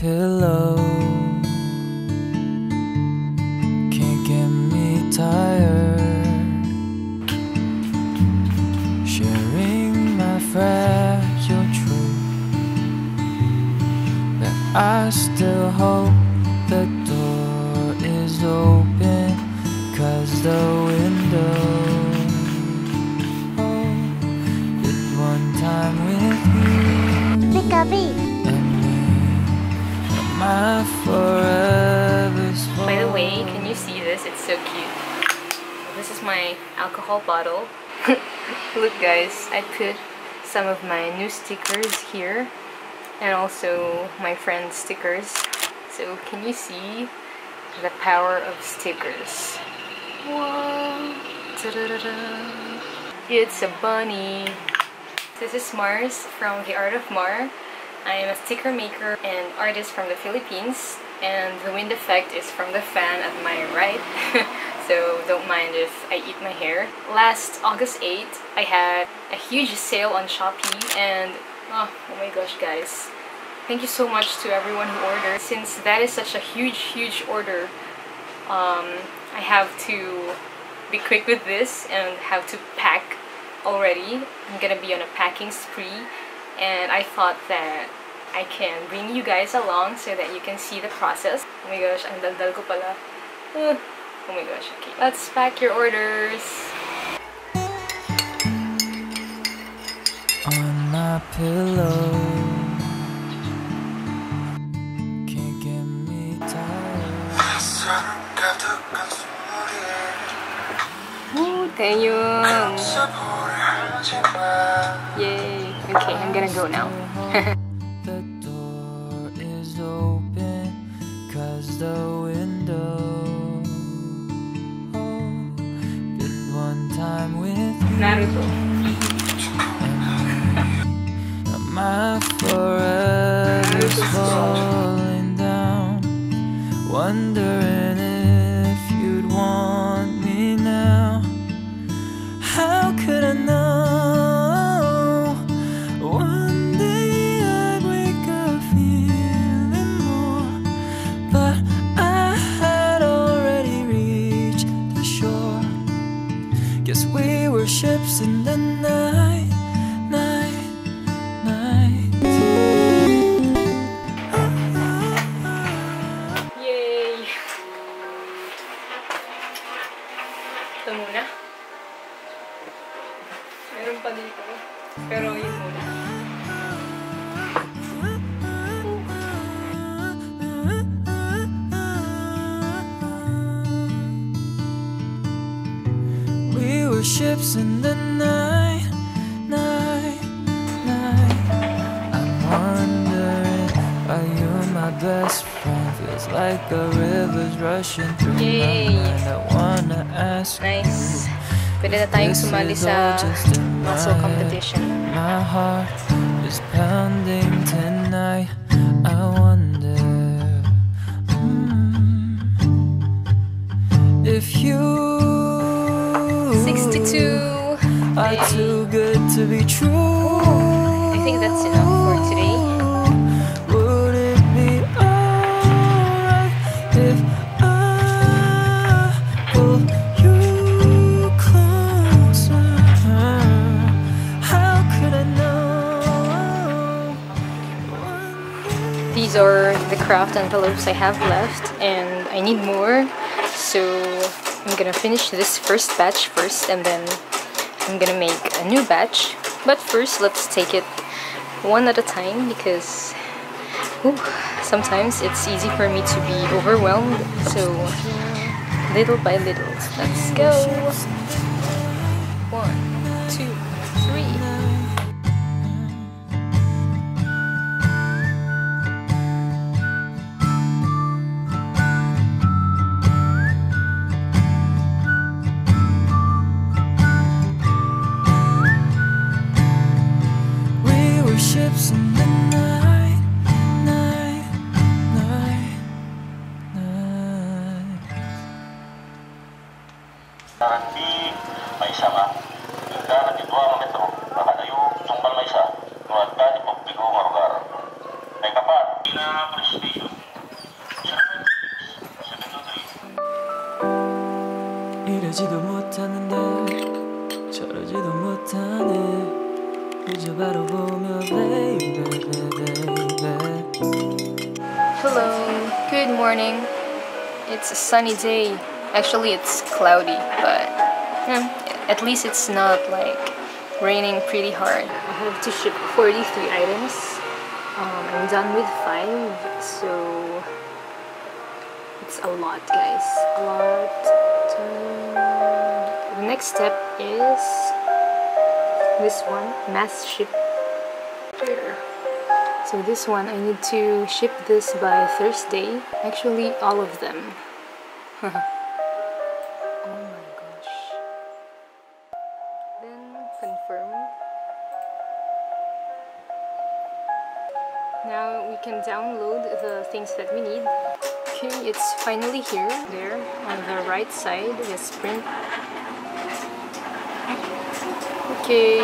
pillow can't get me tired. Sharing my fragile truth that I still hope the door is open, cause the window. Oh, did one By the way, can you see this? It's so cute. This is my alcohol bottle. Look guys, I put some of my new stickers here and also my friend's stickers. So can you see the power of stickers? Ta-da-da-da. It's a bunny. This is Mars from The Art of Mar. I am a sticker maker and artist from the Philippines and the wind effect is from the fan at my right so don't mind if I eat my hair. Last August 8th I had a huge sale on Shopee and oh, oh my gosh guys thank you so much to everyone who ordered since that is such a huge huge order um, I have to be quick with this and have to pack already. I'm gonna be on a packing spree and I thought that I can bring you guys along so that you can see the process. Oh my gosh, ang daldal ko pala. Uh, oh my gosh, okay. Let's pack your orders. on my pillow can't get me tired. Taeyong! Yay! Okay, I'm gonna go now. the door is open cause the window oh, one time with Naruto. my forever's falling down wondering ships in the night, night, night. I'm wondering, are you my best friend? Feels like the river's rushing through Yay. my mind. I wanna ask Nice. Pwede na tayong sumali sa all just in my muscle competition. My heart is pounding tonight. I wonder mm, if you 62! are too good to be true. I think that's enough for today. Would it be alright if I pull you closer? How could I know? These are the craft envelopes I have left and I need more so gonna finish this first batch first and then I'm gonna make a new batch. But first let's take it one at a time because sometimes it's easy for me to be overwhelmed. So little by little let's go Maisha ma. Dua metro maisha. Marugar. Baby baby. Hello, good morning. It's a sunny day. Actually, it's cloudy, but yeah, at least it's not like raining pretty hard. I have to ship 43 items. Um, I'm done with 5, so it's a lot, guys. A lot. The next step is this one mass ship here. So this one, I need to ship this by Thursday. Actually, all of them. that we need. Okay, it's finally here. There, on the right side, just print. Okay.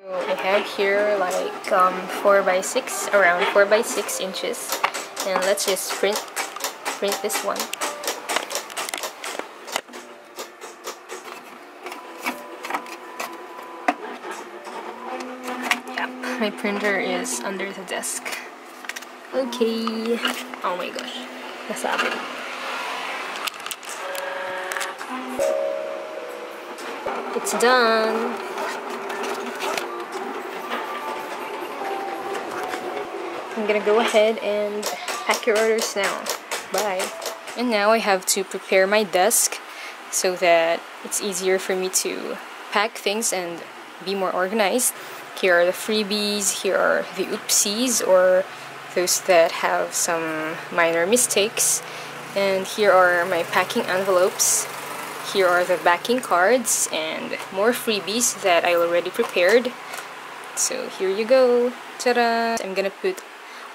So I have here like um, 4 by 6 around 4 by 6 inches. And let's just print, print this one. My printer is under the desk. Okay. Oh my gosh. Nasabi. It's done. I'm gonna go ahead and pack your orders now. Bye. And now I have to prepare my desk so that it's easier for me to pack things and be more organized. Here are the freebies, here are the oopsies or those that have some minor mistakes. And here are my packing envelopes. Here are the backing cards and more freebies that I already prepared. So here you go. Ta-da! I'm gonna put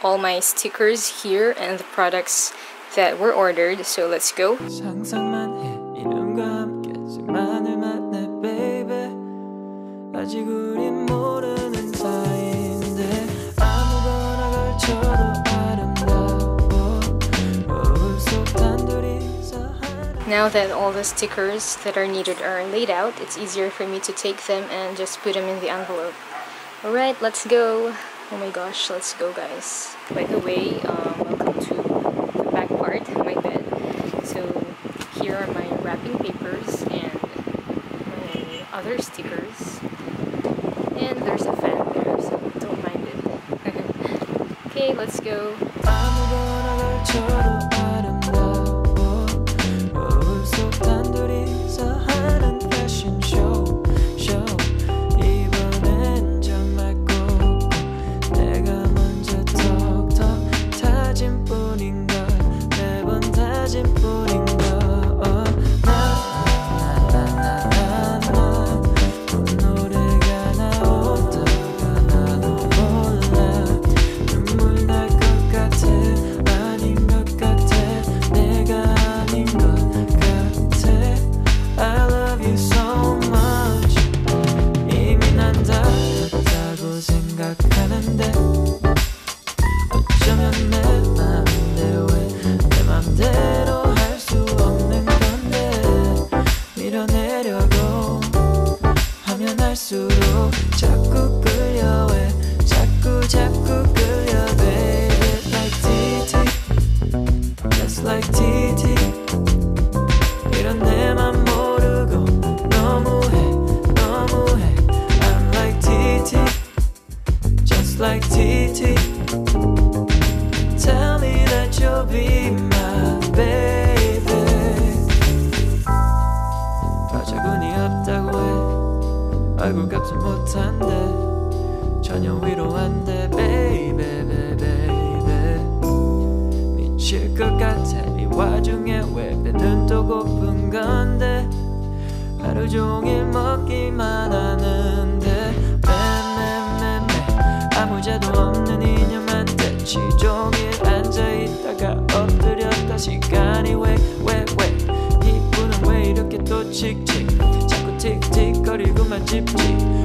all my stickers here and the products that were ordered. So let's go. Now that all the stickers that are needed are laid out, it's easier for me to take them and just put them in the envelope. Alright, let's go. Oh my gosh, let's go guys. By the way, um, welcome to the back part of my bed. So here are my wrapping papers and my other stickers. And there's a fan there, so don't mind it. okay, let's go. 얼굴 값을 못한대 전혀 위로 안돼 baby baby 미칠 것 같아 이 와중에 왜 배는 또 고픈 건데? 하루 종일 칙칙. 자꾸 틱틱거리고만 찝찝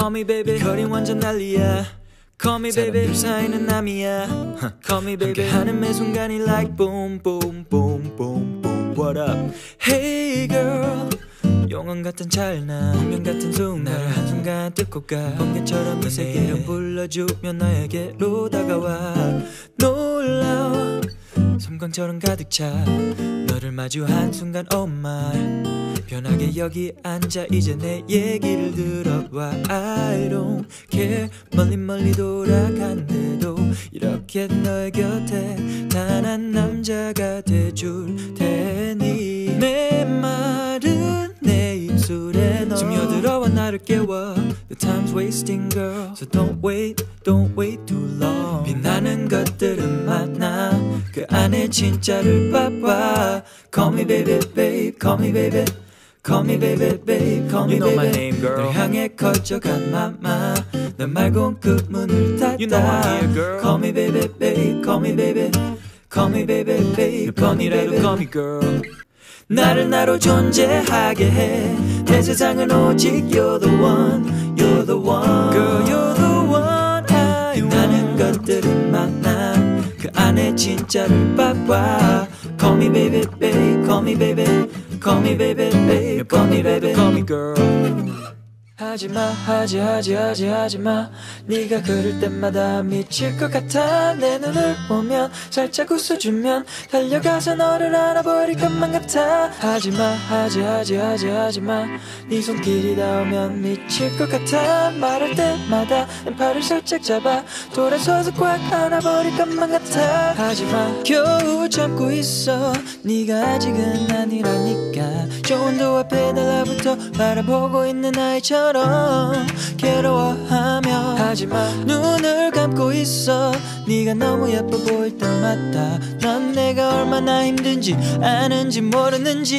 Call me baby. 거린 완전 난리야. Call me baby. 둘 사이는 남이야. Call me baby. 하는 매 순간이 like boom boom boom boom boom. What up? Hey girl. 영원 같은 찰나. 운명 같은 순간 나를 한순간 뜯고 가. 번개처럼 이 세계를 불러주며 나에게로 다가와. 놀라워 섬광처럼 가득 차. 너를 마주한 순간 oh my 편하게 여기 앉아 이제 내 얘기를 들어봐 I don't care 멀리 멀리 돌아간대도 이렇게 너의 곁에 단 한 남자가 돼줄 테니 내 말은 내 입술에 넣어 스며들어와 나를 깨워 The time's wasting girl So don't wait, don't wait too long 빛나는 것들은 많아 그 안에 진짜를 봐봐 Call me baby babe, call me baby Call me baby babe, call me You know baby my name, girl. 널 향해 커져간 맘마 너 말곤 그 문을 닫다 You know I'm here, girl. Call me baby babe, call me baby Call me baby babe, call me baby call me girl 나를 나로 존재하게 해 내 세상은 오직 You're the one You're the one Girl you're the one I 빛나는 것들은 많아 그 안에 진짜를 봐봐 Call me baby babe Call me baby Call me baby, baby, call me baby, call me girl. 하지마 하지 하지 하지 하지마. 네가 그럴 때마다 미칠 것 같아. 내 눈을 보면 살짝 웃어주면 달려가서 너를 안아버릴 것만 같아. 하지마 하지 하지 하지 하지마. 네 손길이 닿으면 미칠 것 같아. 말할 때마다 내 팔을 살짝 잡아 돌아서서 꽉 안아버릴 것만 같아. 하지마 겨우 참고 있어. 네가 아직은 아니라니까. 좋은 도 앞에 달라붙어 바라보고 있는 아이처럼 괴로워하며 하지마 눈을 감고 있어. 네가 너무 예뻐 보일 때마다 넌 내가 얼마나 힘든지 아는지 모르는지.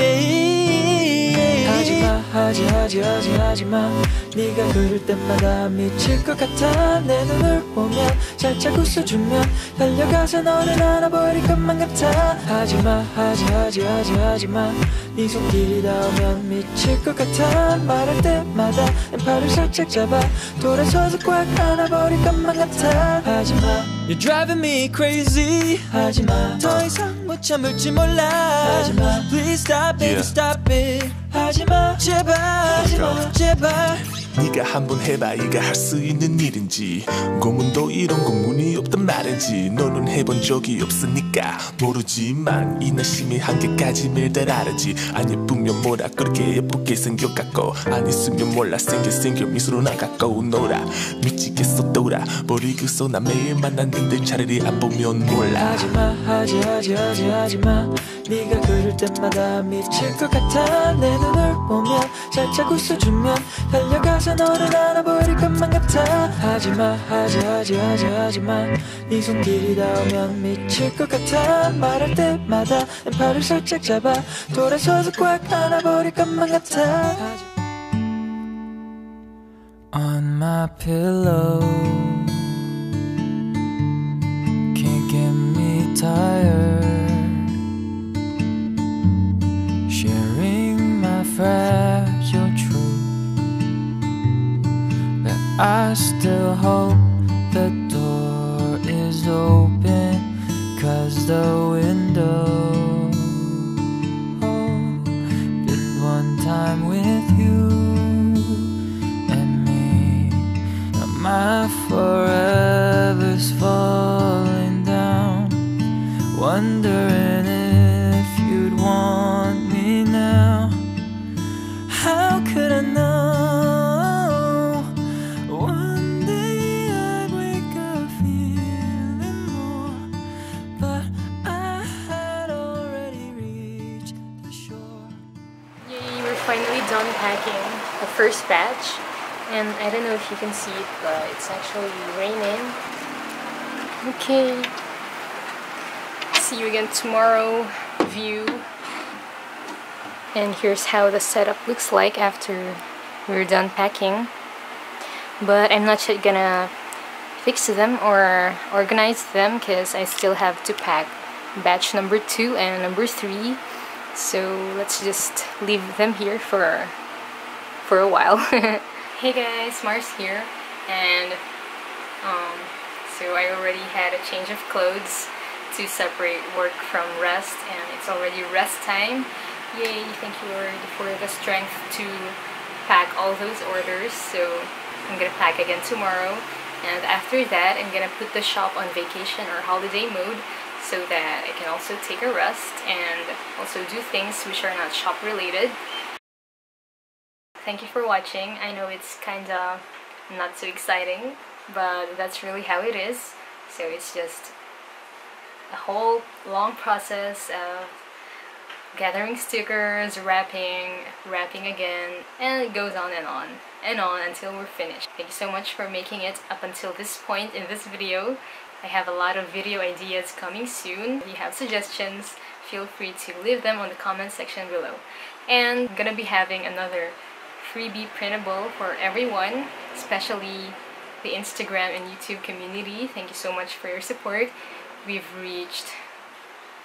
Yeah. 하지마 하지 하지 하지 하지마. 네가 그럴 때마다 미칠 것 같아. 내 눈을 보면 살짝 웃어주면 달려가서 너를 안아버릴 것만 같아. 하지마 하지 하지 하지 하지마 네 손길이 닿으면 미칠 것 같아. 말할 때마다 내 팔을 살짝 잡아. 돌아서서 꽉 안아버릴 것만 같아. 하지마. You're driving me crazy. 하지마. 더 이상 못 참을지 몰라. 하지마. Please stop it Yeah. stop it. 하지마. 제발. 하지마 제발 네가 한번 해봐 이가 할수 있는 일인지. 고문도 이런 고문이 없단 말인지. 너는 해본 적이 없으니까 모르지만 이 날씨미 한계까지 매일 달아르지. 안 예쁘면 뭐라 그렇게 예쁘게 생겨갖고 안 있으면 몰라 생겨 생겨 미소로 나갖고 놀아. 미치겠어 돌아 버리고서 나 매일 만났는데 차라리 안 보면 몰라. 하지마 하지 하지 하지 하지마 네가 그럴 때마다 미칠 것 같아. 내 눈을 보면 살짝 웃어주면 달려가서 너를 안아버릴 것만 같아. 하지마 하지 하지 하지 하지마. 네 손길이 닿으면 미칠 것 같아. 말할 때마다 내 팔을 살짝 잡아 돌아서서 꽉 안아버릴 것만 같아. On my pillow. Can't get me tired fragile truth That I still hope the door is open Cause the window the batch and I don't know if you can see it but it's actually raining. Okay. See you again tomorrow view. And here's how the setup looks like after we're done packing. But I'm not yet gonna fix them or organize them because I still have to pack batch number two and number three. So let's just leave them here for for a while. Hey guys Mars here and um, so I already had a change of clothes to separate work from rest and it's already rest time. Yay thank you Lord for the strength to pack all those orders. So I'm gonna pack again tomorrow and after that I'm gonna put the shop on vacation or holiday mode so that I can also take a rest and also do things which are not shop related. Thank you for watching. I know it's kinda not so exciting, but that's really how it is. So it's just a whole long process of gathering stickers, wrapping, wrapping again, and it goes on and on and on until we're finished. Thank you so much for making it up until this point in this video. I have a lot of video ideas coming soon. If you have suggestions, feel free to leave them on the comment section below. And I'm gonna be having another freebie printable for everyone, especially the Instagram and YouTube community. Thank you so much for your support. We've reached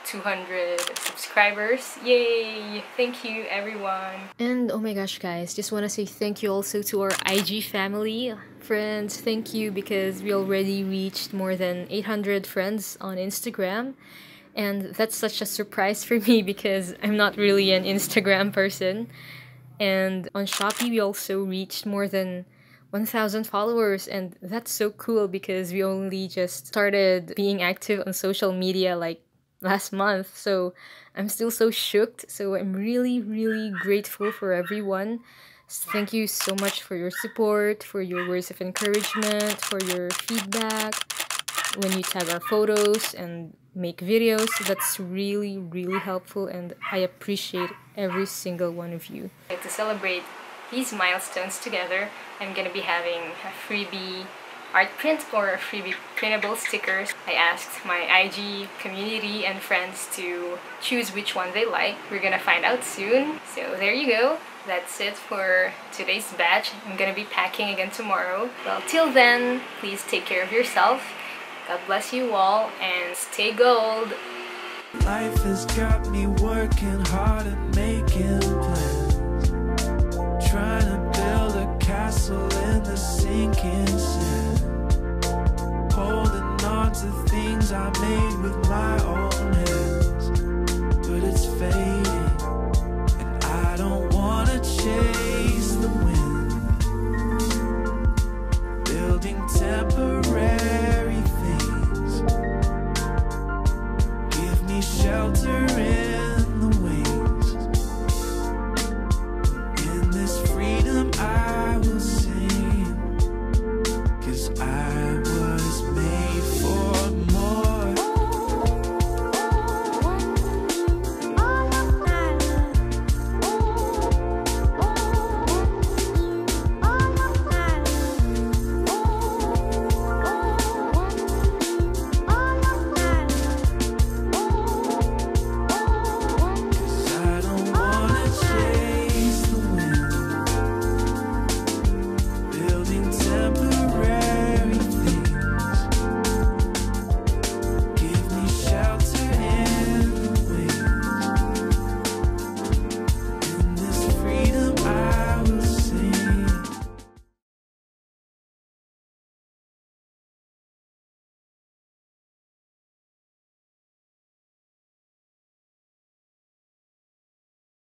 200 subscribers. Yay! Thank you everyone. And oh my gosh guys, just want to say thank you also to our IG family. Friends, thank you because we already reached more than 800 friends on Instagram. And that's such a surprise for me because I'm not really an Instagram person. And on Shopee, we also reached more than 1,000 followers, and that's so cool because we only just started being active on social media like last month. So I'm still so shooked. So I'm really, really grateful for everyone. Thank you so much for your support, for your words of encouragement, for your feedback when you tag our photos and make videos. That's really, really helpful and I appreciate every single one of you. To celebrate these milestones together, I'm gonna be having a freebie art print or freebie printable stickers. I asked my IG community and friends to choose which one they like. We're gonna find out soon. So there you go. That's it for today's batch. I'm gonna be packing again tomorrow. Well, till then, please take care of yourself. God bless you all and stay gold. Life has got me working hard